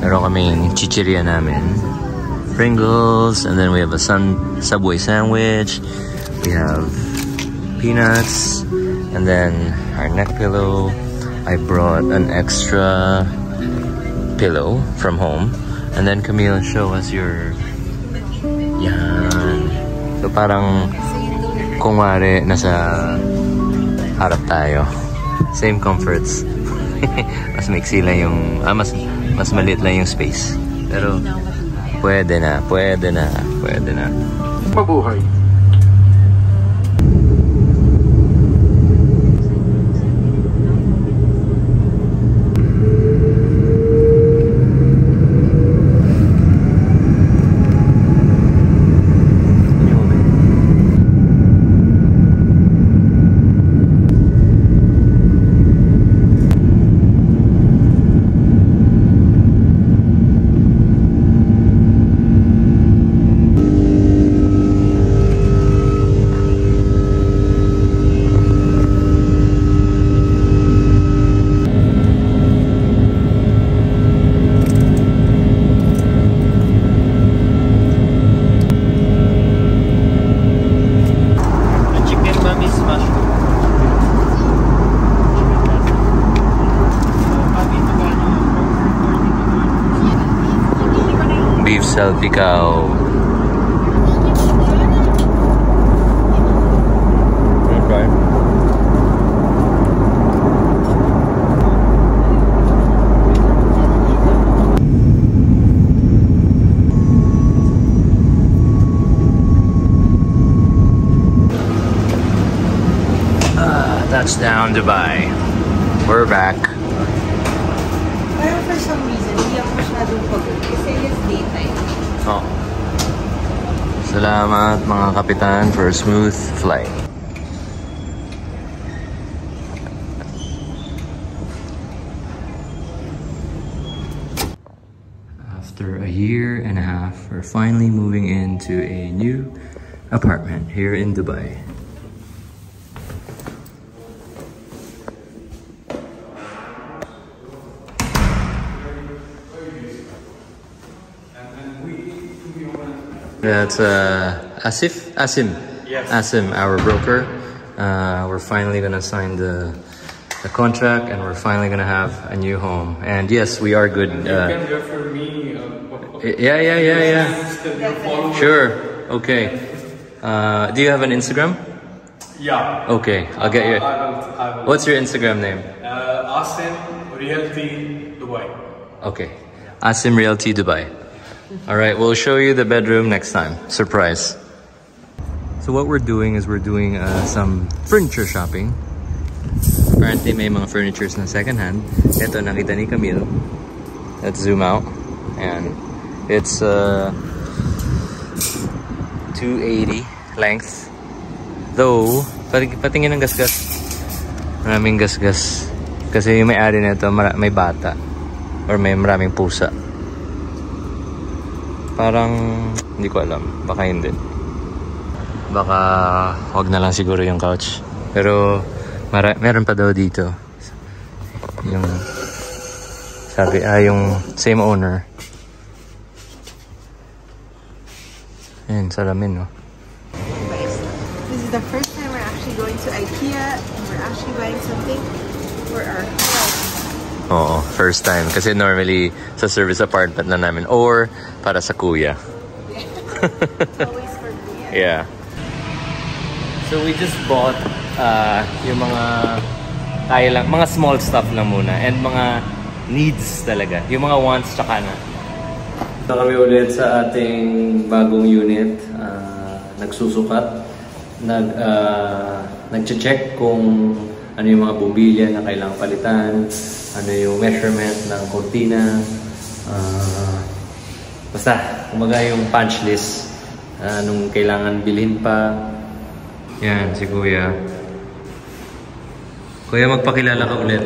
Meron kaming chichiria namin. Pringles, and then we have a sun Subway sandwich. We have peanuts, and then our neck pillow. I brought an extra pillow from home. And then Camille, show us your... Yan. So parang kung nasa harap tayo. Same comforts. mas maiksi yung... Ah, mas, mas maliit lang yung space. Pero pwede na, pwede na, pwede na. Mabuhay. Beef salpicao. Okay. Ah, touchdown Dubai. We're back. Pero for some reason, hindi ako masyadong pagod kasi it's daytime. Oh. Salamat mga kapitan for a smooth flight. After a year and a half, we're finally moving into a new apartment here in Dubai. That's uh, Asif, Asim. Yes. Asim, our broker. Uh, we're finally gonna sign the the contract, and we're finally gonna have a new home. And yes, we are good. You Uh, can refer me. Uh, yeah, yeah, yeah, yeah. Sure. Okay. Uh, do you have an Instagram? Yeah. Okay, I'll get you. I will, I will. What's your Instagram name? Uh, Asim Realty Dubai. Okay. Asim Realty Dubai. All right, we'll show you the bedroom next time. Surprise. So what we're doing is we're doing uh, some furniture shopping. Apparently may mga furnitures na second hand. Ito nakita ni Camille. Let's zoom out. And it's uh, 280 length. Though, pati- patingin ng gasgas. Maraming gasgas. Kasi yung may-ari nito may bata. Or may maraming pusa. Parang, hindi ko alam. Baka hindi. Baka, wag na lang siguro yung couch. Pero, meron pa daw dito. Yung, sabi, ah, yung same owner. Ayan, salamin, no? Guys, this is the first time we're actually going to IKEA and we're actually buying something for our. Oo, first time. Kasi normally, sa service apartment na namin. Or, para sa kuya. Always for. Yeah. So we just bought uh, yung mga tayo lang, mga small stuff lang muna and mga needs talaga. Yung mga wants tsaka na. So kami ulit sa ating bagong unit. Uh, nagsusukat. Nag, uh, nag-check kung ano yung mga bumbilya na kailangang palitan. Ano yung measurement ng cortina. Uh, basta, kumaga yung punch list. Uh, anong kailangan bilhin pa. Yan, si Kuya. Kuya, magpakilala ka ulit.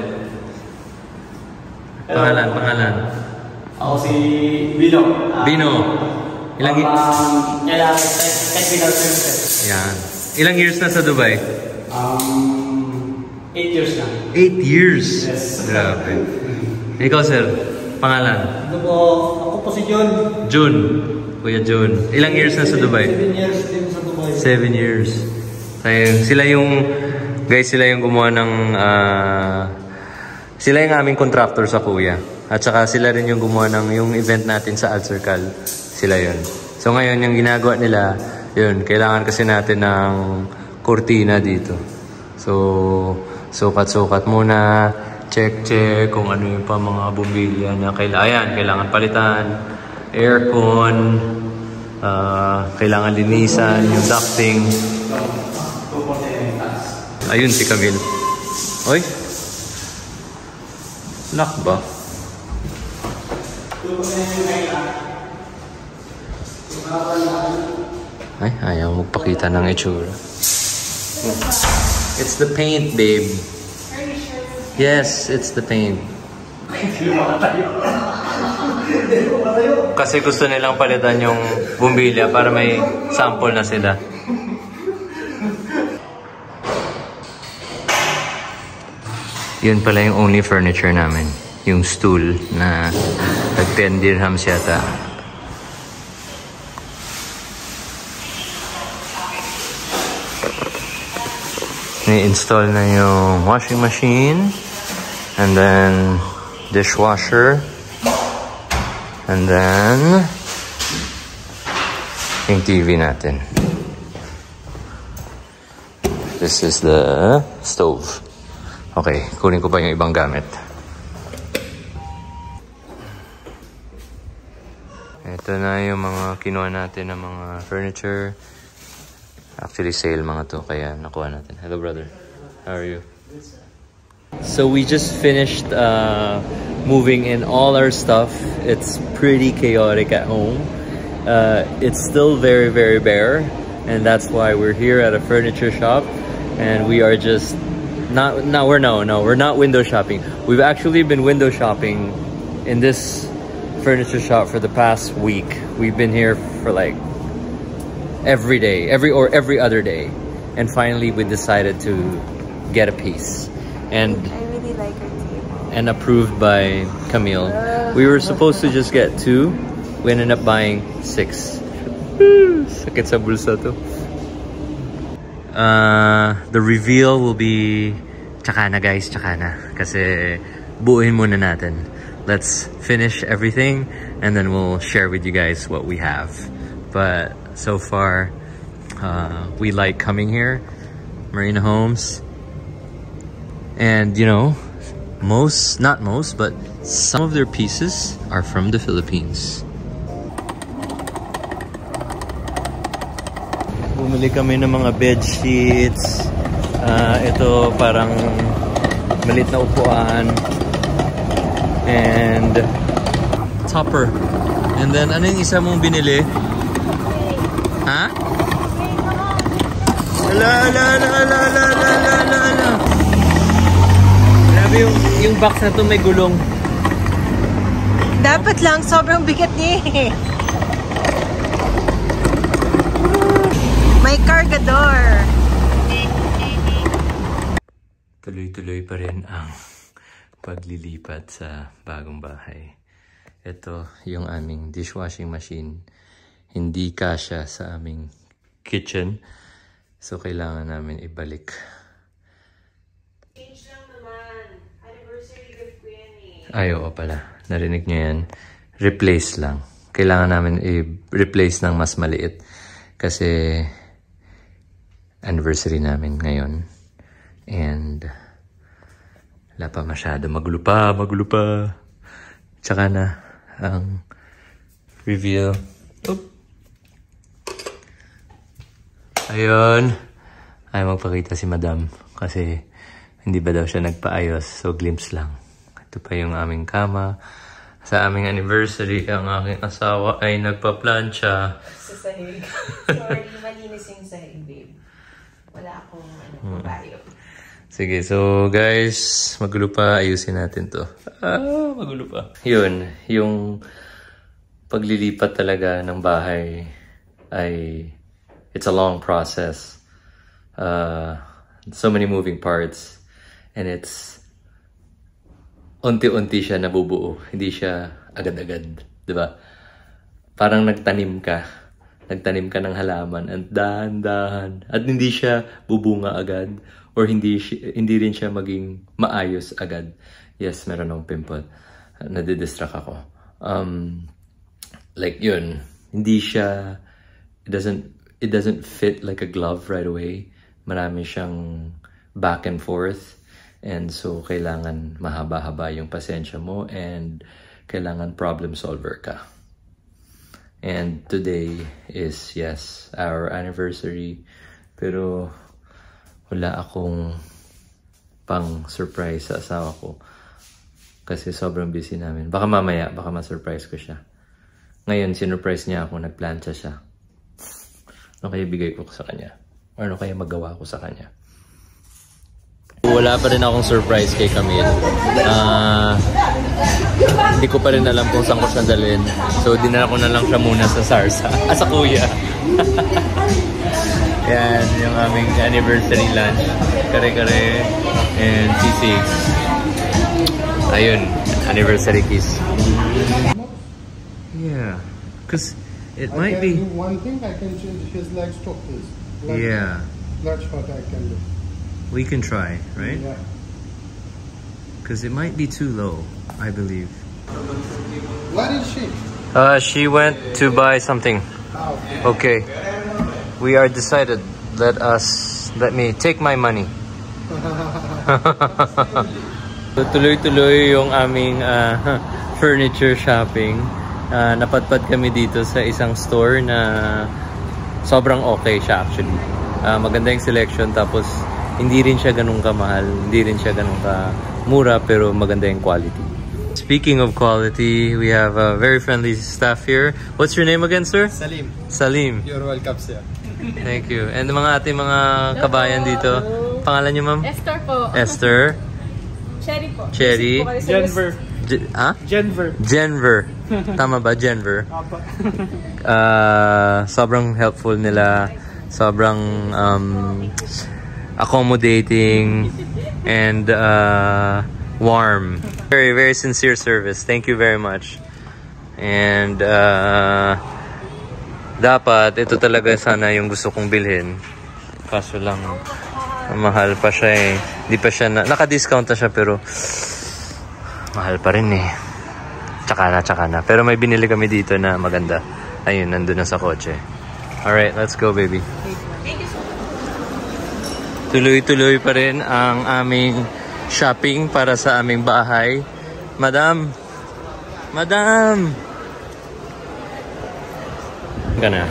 Pangalan, pangalan. Ako si Bino. Ah, Bino. Ilang, i- Um. Ilang years na sa Dubai? Um, 8 years na. Eight years. Yes. Grabe. Ikaw, sir? Pangalan? Ito po, ako po si John. June. Kuya June. Ilang years na sa Dubai? 7 years din sa Dubai. Seven years. Kaya sila yung, guys, sila yung gumawa ng, ah, sila yung aming contractor sa Kuya. At saka sila rin yung gumawa ng yung event natin sa Al Circle. Sila yun. So ngayon, yung ginagawa nila, yun, kailangan kasi natin ng kurtina dito. So, sukat-sukat muna, check-check kung ano yung pa mga bumbilya na kailangan. Ayan, kailangan palitan, aircon, ah, kailangan linisan, yung ducting. Ayun si Camille. Oy. Lock ba? Ay, ayaw magpakita ng itsura. It's the paint, babe. Yes, it's the paint. Kasi gusto nilang palitan yung bumbilya para may sample na sila. Yun pala yung only furniture namin. Yung stool na nag 10 dirhams yata. Ni-install na yung washing machine and then dishwasher and then yung TV natin. This is the stove. Okay, kunin ko pa yung ibang gamit. Ito na yung mga kinuha natin ng mga furniture. Actually, sale mga to, kaya nakuha natin. Hello, brother. How are you? So we just finished uh, moving in all our stuff. It's pretty chaotic at home. Uh, it's still very, very bare, and that's why we're here at a furniture shop, and we are just not. No, we're no, no, we're not window shopping. We've actually been window shopping in this furniture shop for the past week. We've been here for like every day, every or every other day, and finally we decided to get a piece. And I really like her table. and approved by Camille. We were supposed to just get two. We ended up buying six. Sakit sa bulsa to. Uh, the reveal will be tsaka na guys, tsaka na. Kasi buuin muna natin. Let's finish everything and then we'll share with you guys what we have. But so far, uh, we like coming here, Marina Homes. And you know, most, not most, but some of their pieces are from the Philippines. Bumili kami ng mga bed sheets. Ah, ito parang malit na upuan. And topper. And then ano yung isa mong binili? La la la la la la la la la. Grabe yung, yung box na to may gulong. Dapat lang, sobrang bigat niya eh. May cargador. Tuloy-tuloy pa rin ang paglilipat sa bagong bahay. Ito yung aming dishwashing machine. Hindi kasya sa aming kitchen. So, kailangan namin ibalik. Change lang naman. Anniversary gift ko yan eh. Ay, oo pala. Narinig nyo yan. Replace lang. Kailangan namin i-replace ng mas maliit. Kasi anniversary namin ngayon. And wala pa masyado. Magulo pa, magulo pa. Tsaka na ang reveal. Ayun. Ayaw magpakita si madam. Kasi hindi ba daw siya nagpaayos. So, glimpse lang. Ito pa yung aming kama. Sa aming anniversary, ang aking asawa ay nagpa-plancha. Sa sahig. Sorry, malinis yung sahig, babe. Wala akong ano, pabayo. Sige, so guys, magulo pa. Ayusin natin to. Ah, magulo pa. Yun, yung paglilipat talaga ng bahay ay it's a long process. Uh, so many moving parts. And it's unti-unti siya nabubuo. Hindi siya agad-agad. di ba? Parang nagtanim ka. Nagtanim ka ng halaman at dahan-dahan. At hindi siya bubunga agad or hindi hindi rin siya maging maayos agad. Yes, meron akong pimple. Nadidistract ako. Um, like yun, hindi siya it doesn't it doesn't fit like a glove right away. Marami siyang back and forth. And so, kailangan mahaba-haba yung pasensya mo and kailangan problem solver ka. And today is, yes, our anniversary. Pero, wala akong pang surprise sa asawa ko. Kasi sobrang busy namin. Baka mamaya, baka ma-surprise ko siya. Ngayon, sinurprise niya ako, nagplantsa siya. Ano kaya bigay ko sa kanya? Ano kaya magawa ko sa kanya? Wala pa rin akong surprise kay Camille. Ah, hindi ko pa rin alam kung saan ko siya dalhin. So, dinala ko na lang siya muna sa Sarsa. Ah, sa kuya. Yan, yung aming anniversary lunch. Kare-kare and sisig. Ayun, anniversary kiss. Yeah, because it I might be... one thing, I can change his to this. That's, Yeah, That's what I can do. we can try, right? Yeah. Because it might be too low, I believe. Where is she? Uh, she went to buy something. Oh, Okay. We are decided. Let us, let me take my money. Tuloy-tuloy yung aming ah, furniture shopping. Ah, napadpad kami dito sa isang store na sobrang okay siya actually. Ah, maganda yung selection tapos hindi rin siya ganun kamahal, hindi rin siya ganun kamura pero maganda yung quality. Speaking of quality, we have a very friendly staff here. What's your name again, sir? Salim, Salim. you're welcome, sir. Thank you. And mga ating mga kabayan dito. Pangalan niyo, ma'am? Esther po. Esther. Cherry po. Cherry. Visit Denver. Je- ah? Denver. Denver. Tama ba? Denver. Uh, sobrang helpful nila. Sobrang um, accommodating and uh, warm. Very, very sincere service. Thank you very much. And uh, dapat ito talaga sana yung gusto kong bilhin. Kaso lang mahal pa siya eh. Di pa siya na, naka-discount na siya pero mahal pa rin eh. Tsaka na, tsaka na. Pero may binili kami dito na maganda. Ayun, nandun na sa kotse. Alright, let's go baby. Tuloy-tuloy pa rin ang aming shopping para sa aming bahay. Madam! Madam! Gana.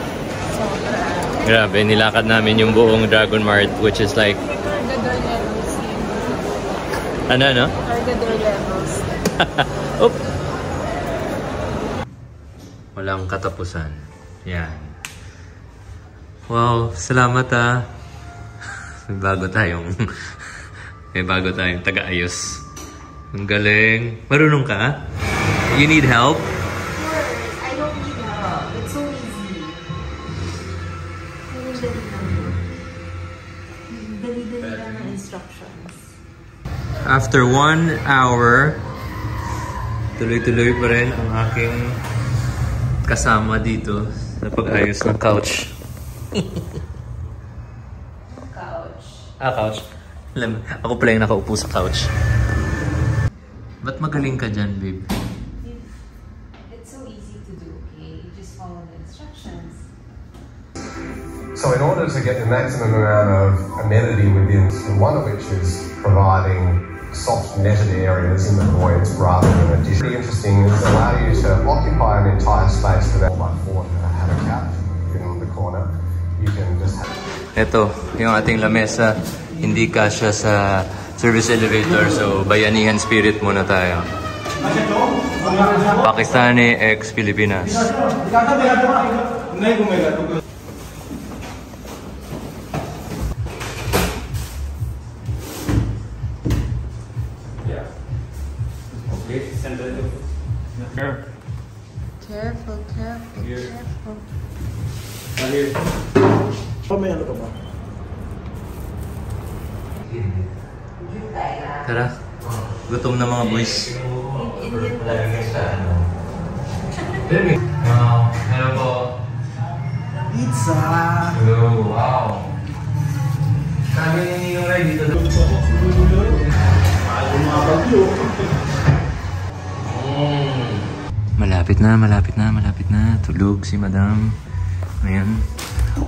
Grabe, nilakad namin yung buong Dragon Mart which is like, ano, no? Oop. Walang katapusan. Yan. Wow, salamat ah. May bago tayong may bago tayong taga-ayos. Ang galing. Marunong ka? You need help? I don't need help. It's so easy. Dali-dali lang. Dali-dali lang ang instructions. After one hour, tuloy-tuloy pa rin ang aking kasama dito sa pag-ayos ng couch. Couch. Ah, couch. Alam, ako pala yung nakaupo sa couch. Ba't magaling ka dyan, babe? It's so easy to do, okay? You just follow the instructions. So in order to get the maximum amount of amenity within, one of which is providing soft netted areas in the voids rather than addition. Pretty interesting is allow you to occupy an entire space without by four to have a couch in the corner. You can just have Ito, yung ating lamesa, hindi kasya sa service elevator, so bayanihan spirit muna tayo. Pakistani ex Here. Careful, careful, Here. careful. Here. Pa, may ano ka ba? Tara. Gutom na mga boys. Hello po. Pizza! Hello. Wow. Kami yung ride dito. Mm. Malapit na, malapit na, malapit na. Tulog si madam. Ngayon,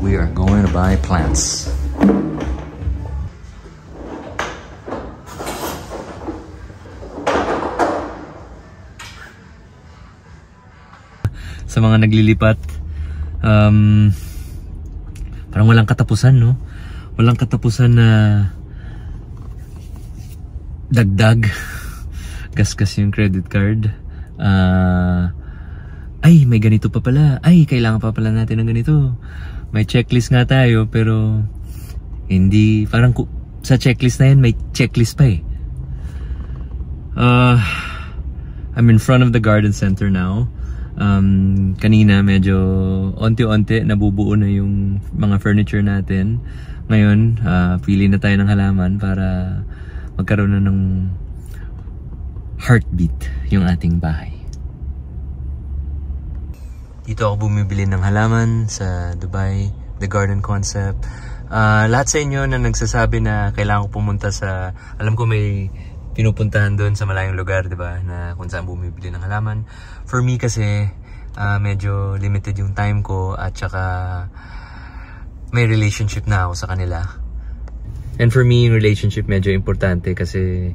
we are going to buy plants. Sa mga naglilipat, um, parang walang katapusan, no? Walang katapusan na dagdag. Gasgas yung credit card. Ah, ay, may ganito pa pala. Ay, kailangan pa pala natin ng ganito. May checklist nga tayo, pero hindi, parang sa checklist na yan, may checklist pa eh. Uh, I'm in front of the garden center now. Um, kanina medyo onti-onti nabubuo na yung mga furniture natin. Ngayon, ah, pili na tayo ng halaman para magkaroon na ng heartbeat yung ating bahay. Dito ako bumibili ng halaman sa Dubai, The Garden Concept. Ah, lahat sa inyo na nagsasabi na kailangan ko pumunta sa... Alam ko may pinupuntahan doon sa malayong lugar, di ba? Na kung saan bumibili ng halaman. For me kasi, ah, medyo limited yung time ko at saka may relationship na ako sa kanila. And for me, yung relationship medyo importante kasi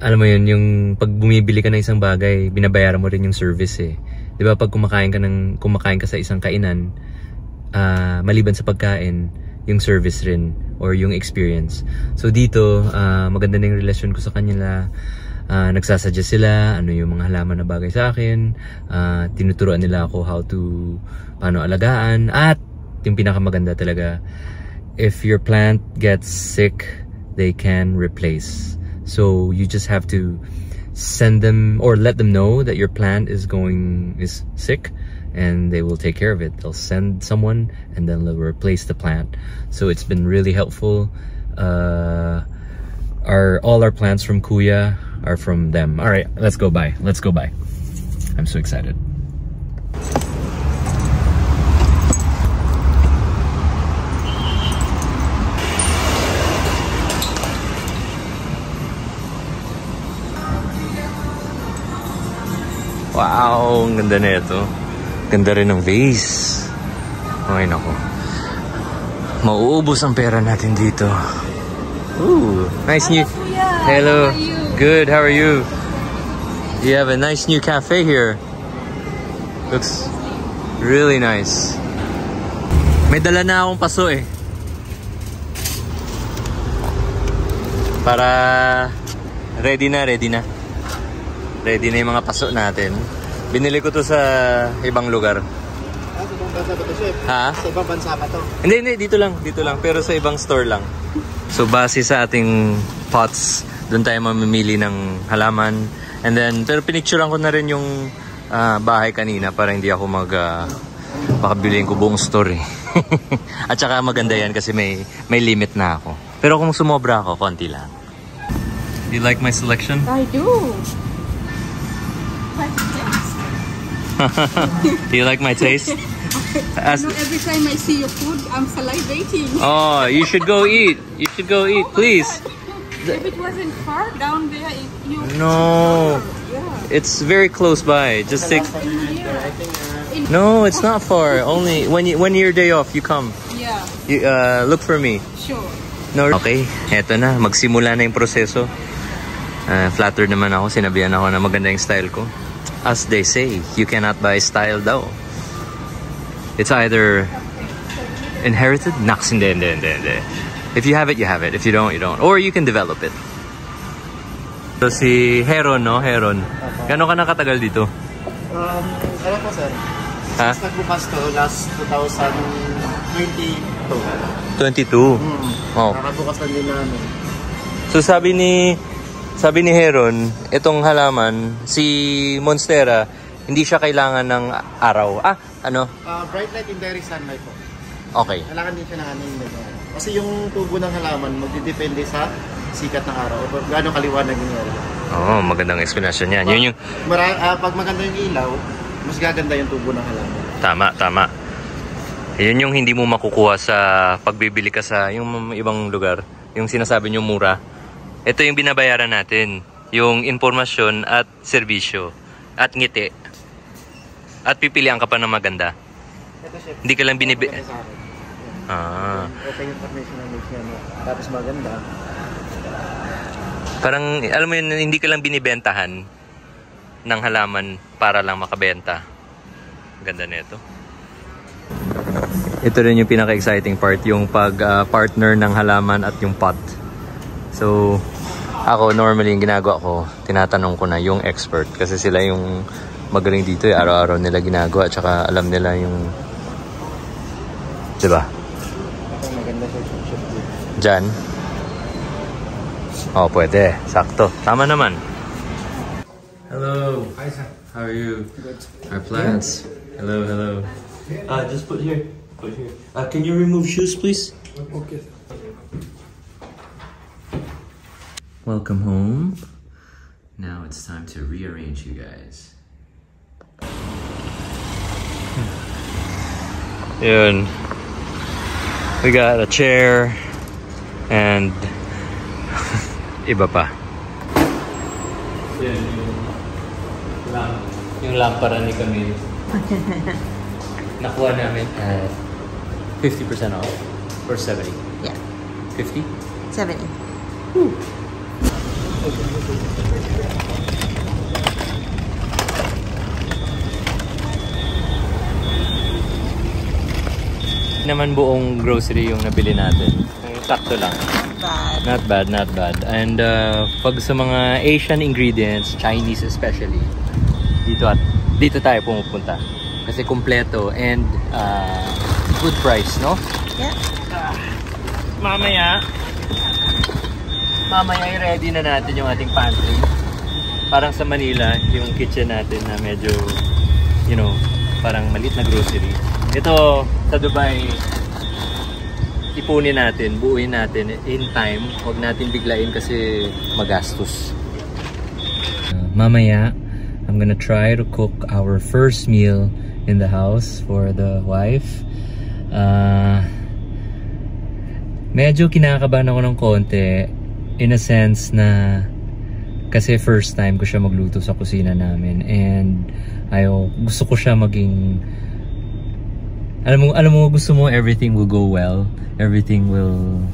alam mo yun, yung pag bumibili ka ng isang bagay, binabayaran mo rin yung service eh. 'Di ba pag kumakain ka ng kumakain ka sa isang kainan, ah, maliban sa pagkain, yung service rin or yung experience. So dito, ah, maganda na relasyon ko sa kanila. Ah, nagsasuggest sila ano yung mga halaman na bagay sa akin. Ah, tinuturuan nila ako how to paano alagaan at yung pinakamaganda talaga if your plant gets sick, they can replace. So you just have to send them or let them know that your plant is going is sick and they will take care of it. They'll send someone and then they'll replace the plant. So it's been really helpful. Uh, our all our plants from Kuya are from them. All right, let's go by. Let's go by. I'm so excited. Wow, ang ganda na ito. Ganda rin ng vase. Ay, nako. Mauubos ang pera natin dito. Ooh, nice new... Hello. Good, how are you? You have a nice new cafe here. Looks really nice. May dala na akong paso eh. Para ready na, ready na. Ready na yung mga paso natin. Binili ko to sa ibang lugar. Ah, sa ibang bansa ba to, chef? Ha? Sa ibang bansa ba to? Hindi, hindi. Dito lang. Dito lang. Pero sa ibang store lang. So, base sa ating pots, doon tayo mamimili ng halaman. And then, pero pinicturean ko na rin yung ah, bahay kanina para hindi ako mag... Uh, baka bilhin ko buong store eh. At saka maganda yan kasi may, may limit na ako. Pero kung sumobra ako, konti lang. You like my selection? I do. Do you like my taste? As- every time I see your food, I'm salivating. oh, you should go eat. You should go eat, please. If it wasn't far down there, you No. Yeah. It's very close by. Just take. No, it's not far. Only when you when your day off, you come. yeah, You uh, look for me. sure. No. Okay, eto na. Magsimula na yung proseso. Uh, flattered naman ako. Sinabihan ako na maganda yung style ko. As they say, you cannot buy style daw. It's either inherited. Naks, hindi, hindi, hindi, hindi. If you have it, you have it. If you don't, you don't. Or you can develop it. So si Heron, no? Heron. Gano'n ka nakatagal dito? Um, ano po, sir? Ha? Since nagbukas to last 2022. 22. Oh. Nakabukas lang din namin. So sabi ni sabi ni Heron, itong halaman, si Monstera, hindi siya kailangan ng araw. Ah, ano? Uh, bright light and direct sunlight po. Okay. Kailangan din siya ng ano yung Kasi yung tubo ng halaman, magdidepende sa sikat ng araw o gaano kaliwanag yung area. Oo, magandang explanation yan. Yun yung... Mara, ah, pag maganda yung ilaw, mas gaganda yung tubo ng halaman. Tama, tama. Yun yung hindi mo makukuha sa pagbibili ka sa yung ibang lugar. Yung sinasabi nyo mura. Ito yung binabayaran natin. Yung informasyon at serbisyo. At ngiti. At pipilian ka pa ng maganda. Ito chef. Hindi ka lang binibi... Ah. Okay yung information na mix niya. no? Tapos maganda. Parang, alam mo yun, hindi ka lang binibentahan ng halaman para lang makabenta. Ganda nito. Ito rin yung pinaka-exciting part, yung pag-partner ng halaman at yung pot. So, ako normally yung ginagawa ko, tinatanong ko na yung expert kasi sila yung magaling dito eh, araw-araw nila ginagawa at saka alam nila yung 'di ba? Ito maganda siya. Diyan. Oh, pwede. Sakto. Tama naman. Hello. Hi, sir. How are you? Good. Our plants. Hello, hello. Uh, just put here. Put here. Uh, can you remove shoes, please? Okay. Welcome home. Now it's time to rearrange you guys. Yun. We got a chair and iba pa. Yan yung lamp. Yung lampara ni Camille. Nakuha namin at 50% off or 70? Yeah. 50? 70. Naman buong grocery yung nabili natin. Sakto lang. Bad. Not bad, not bad. And uh, pag sa mga Asian ingredients, Chinese especially, dito at dito tayo pumupunta. Kasi kumpleto and uh, good price, no? Yeah. Mamaya, mamaya i-ready na natin yung ating pantry. Parang sa Manila, yung kitchen natin na medyo, you know, parang malit na grocery. Ito, sa Dubai, ipunin natin, buuin natin in time. Huwag natin biglain kasi magastos. mamaya, I'm gonna try to cook our first meal in the house for the wife. Uh, medyo kinakabahan ako ng konti in a sense na kasi first time ko siya magluto sa kusina namin and ayo gusto ko siya maging alam mo alam mo gusto mo everything will go well everything will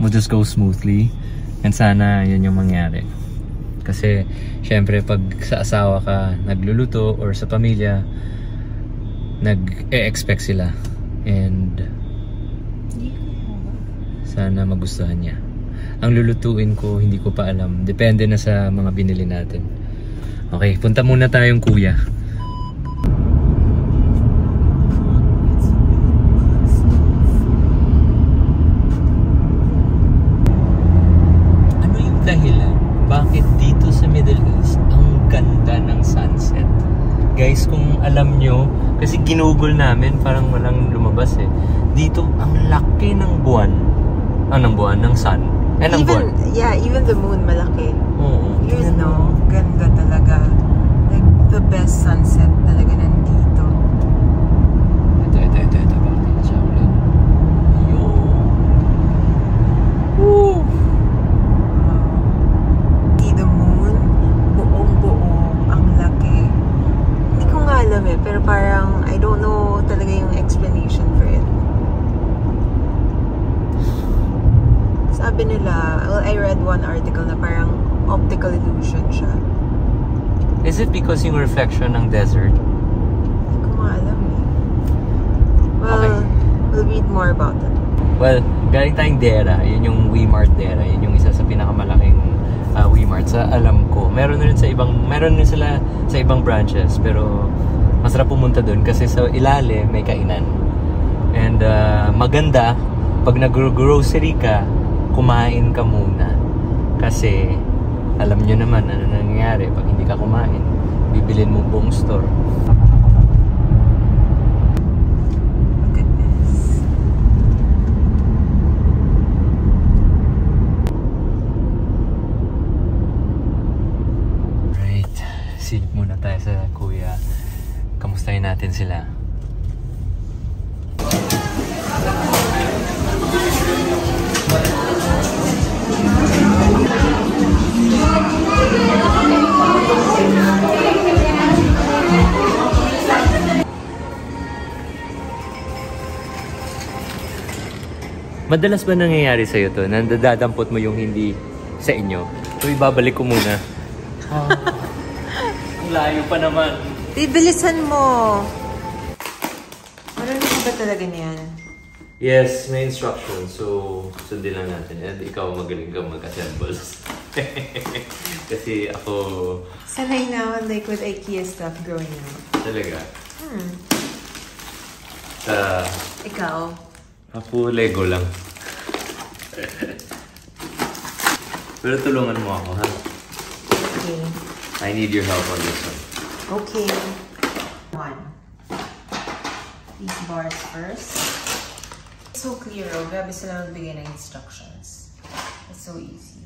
will just go smoothly and sana yun yung mangyari. Kasi syempre pag sa asawa ka nagluluto or sa pamilya nag-e-expect sila. And sana magustuhan niya. Ang lulutuin ko hindi ko pa alam. Depende na sa mga binili natin. Okay punta muna tayong kuya. Ano yung dahilan? Bakit dito sa Middle East ang ganda ng sunset? Guys kung alam nyo kasi ginugol namin parang walang lumabas eh. Dito ang laki ng buwan ah ng buwan ng sun eh ng buwan Even, yeah, even the moon malaki. Oo. You know, ganda talaga. Like, the best sunset talaga nandito. Ito, ito, ito, ito. Bakit siya ulit? Yun. Woo! See the moon, buong buo, ang laki. Hindi ko nga alam eh, pero parang, I don't know talaga yung explanation for it. Sabi nila, well, I read one article na parang optical illusion siya. Is it reflection ng desert? Hindi ko nga alam eh. Well, Okay. we'll read more about it. Well, galing tayong Dera. Yun yung Wemart Dera. Yun yung isa sa pinakamalaking uh, Wemart sa alam ko. Meron rin sa ibang, meron rin sila sa ibang branches. Pero masarap pumunta dun kasi sa ilalim may kainan. And uh, maganda, pag nag-grocery ka, kumain ka muna. Kasi alam nyo naman ano nangyayari pag hindi ka kumain bibilin mo buong store. Silip muna tayo sa kuya. Kamustahin natin sila? Madalas ba nangyayari sa'yo to? Nandadampot mo yung hindi sa inyo? So, ibabalik ko muna. Ang layo pa naman. Bibilisan mo. Marunong ba talaga niyan? Yes, may instruction. So, sundin lang natin. And ikaw magaling ka mag-assembles. Kasi ako Sanay na ako like with IKEA stuff growing up. talaga. Hmm. Sa Ikaw? Ako Lego lang. Pero tulungan mo ako, ha? Okay. I need your help on this one. Okay. One. These bars first. So clear, oh. Grabe sila magbigay ng instructions. It's so easy.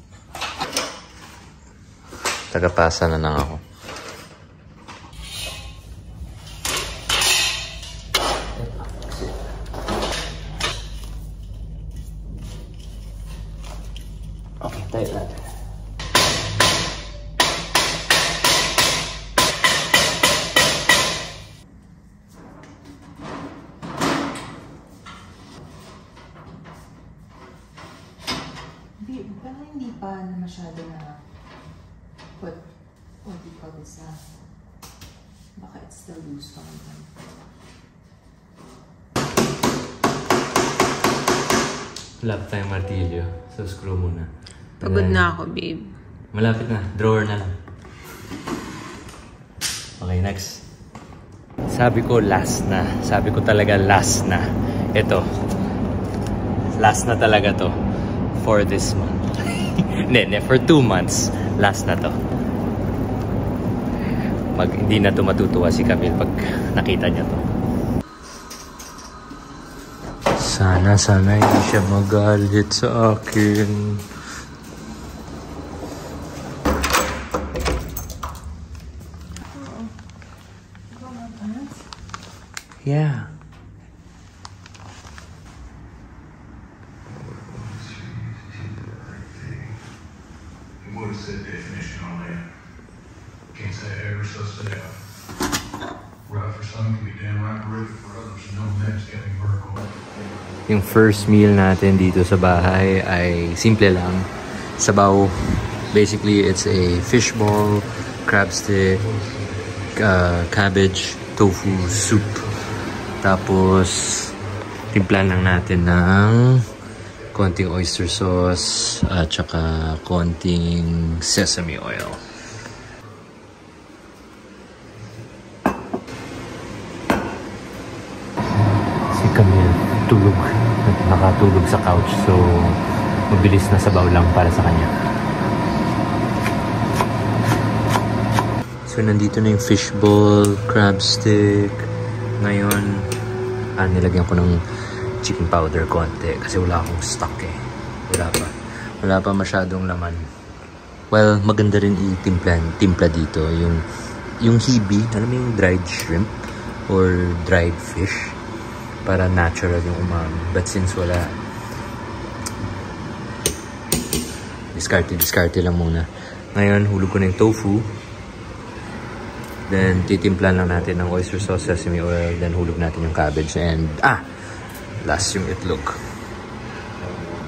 Tagapasa na lang ako. Natin. Babe, parang hindi pa na masyado na put, what do you call this, ah? Baka it's still loose pa naman. Wala pa tayong martilyo. So, screw muna. Pagod na ako, babe. Malapit na. Drawer na lang. Okay, next. Sabi ko last na. Sabi ko talaga last na. Ito. Last na talaga to. For this month. Hindi, hindi. For two months. Last na to. Mag, hindi na to matutuwa si Camille pag nakita niya to. Sana, sana hindi siya magalit sa akin. Yeah. What is that definition on that? Can't say I ever sussed it out. Right for some can be downright horrific for others. No, that's getting vertical. Yung first meal natin dito sa bahay ay simple lang. Sabaw. Basically, it's a fish ball, crab stick, uh, cabbage, tofu soup. Tapos, timplan lang natin ng konting oyster sauce at saka konting sesame oil. Si Camille tulog. Nakatulog sa couch. So, mabilis na sabaw lang para sa kanya. So, nandito na yung fishball, crab stick. Ngayon, ah, nilagyan ko ng chicken powder konti kasi wala akong stock eh. Wala pa. Wala pa masyadong laman. Well, maganda rin itimpla timpla dito. Yung, yung hibi, alam mo yung dried shrimp or dried fish para natural yung umami. But since wala, discarte, discarte lang muna. Ngayon, hulog ko na yung tofu. Then, titimplan lang natin ng oyster sauce, sesame oil. Then, hulog natin yung cabbage. And, ah! Last yung itlog.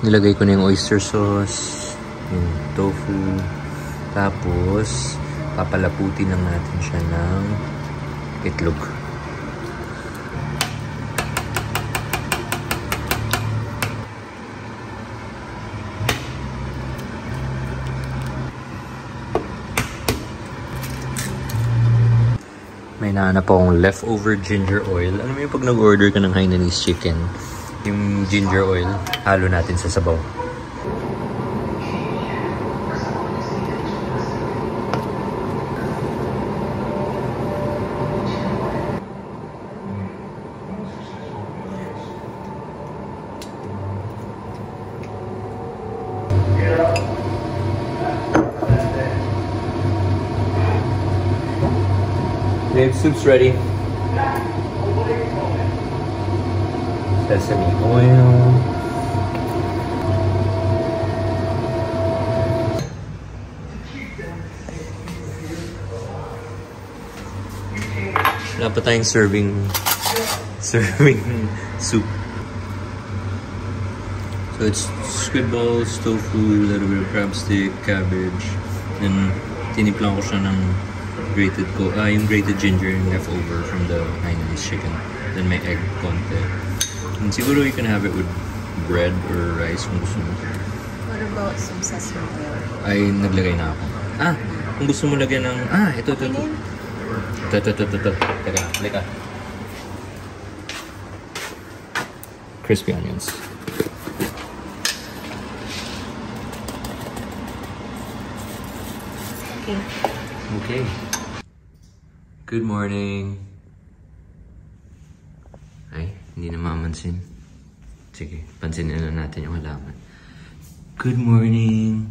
Nilagay ko na yung oyster sauce, yung tofu. Tapos, papalaputin lang natin siya ng itlog. May nahanap akong leftover ginger oil. Alam mo yung pag nag-order ka ng Hainanese chicken, yung ginger oil, halo natin sa sabaw. Ready. Sesame oil. Wala serving serving soup. So it's squid balls, tofu, a little bit of crab stick, cabbage, and tinimpla ko siya ng grated ko, ah, yung grated ginger yung leftover from the Hainanese chicken. Then may egg konti. And siguro you can have it with bread or rice kung gusto mo. What about some sesame oil? Ay, naglagay na ako. Ah, kung gusto mo lagyan ng, ah, ito, ito, ito. Ito, ito, ito, ito, ito. Teka. Crispy onions. Okay. Okay. Good morning. Ay, hindi na mamansin. Sige, pansinin na natin yung halaman. Good morning.